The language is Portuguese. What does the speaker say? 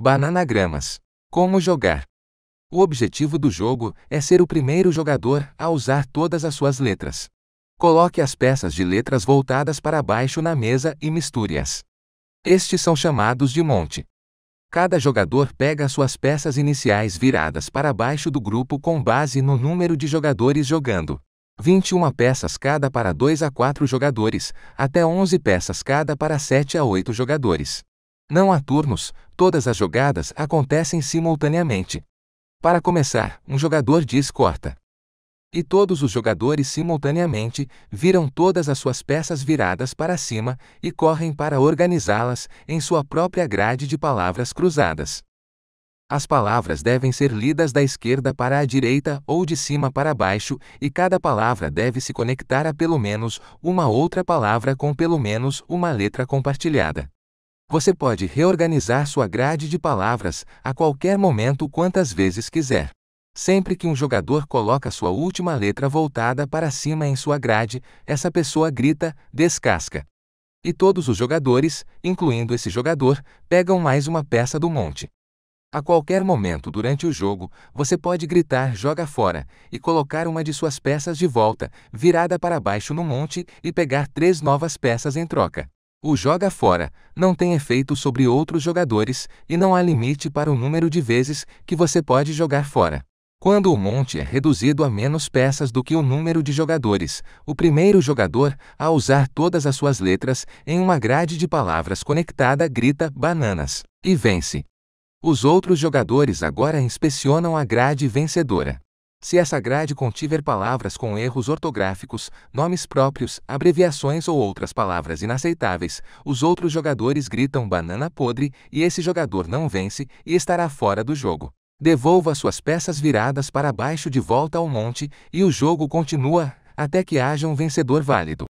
Bananagramas. Como jogar? O objetivo do jogo é ser o primeiro jogador a usar todas as suas letras. Coloque as peças de letras voltadas para baixo na mesa e misture-as. Estes são chamados de monte. Cada jogador pega suas peças iniciais viradas para baixo do grupo com base no número de jogadores jogando. 21 peças cada para 2 a 4 jogadores, até 11 peças cada para 7 a 8 jogadores. Não há turnos, todas as jogadas acontecem simultaneamente. Para começar, um jogador diz corta. E todos os jogadores simultaneamente viram todas as suas peças viradas para cima e correm para organizá-las em sua própria grade de palavras cruzadas. As palavras devem ser lidas da esquerda para a direita ou de cima para baixo, e cada palavra deve se conectar a pelo menos uma outra palavra com pelo menos uma letra compartilhada. Você pode reorganizar sua grade de palavras a qualquer momento quantas vezes quiser. Sempre que um jogador coloca sua última letra voltada para cima em sua grade, essa pessoa grita: descasca. E todos os jogadores, incluindo esse jogador, pegam mais uma peça do monte. A qualquer momento durante o jogo, você pode gritar joga fora e colocar uma de suas peças de volta, virada para baixo no monte, e pegar três novas peças em troca. O joga fora não tem efeito sobre outros jogadores e não há limite para o número de vezes que você pode jogar fora. Quando o monte é reduzido a menos peças do que o número de jogadores, o primeiro jogador, a usar todas as suas letras em uma grade de palavras conectada, grita bananas e vence. Os outros jogadores agora inspecionam a grade vencedora. Se essa grade contiver palavras com erros ortográficos, nomes próprios, abreviações ou outras palavras inaceitáveis, os outros jogadores gritam banana podre e esse jogador não vence e estará fora do jogo. Devolva suas peças viradas para baixo de volta ao monte e o jogo continua até que haja um vencedor válido.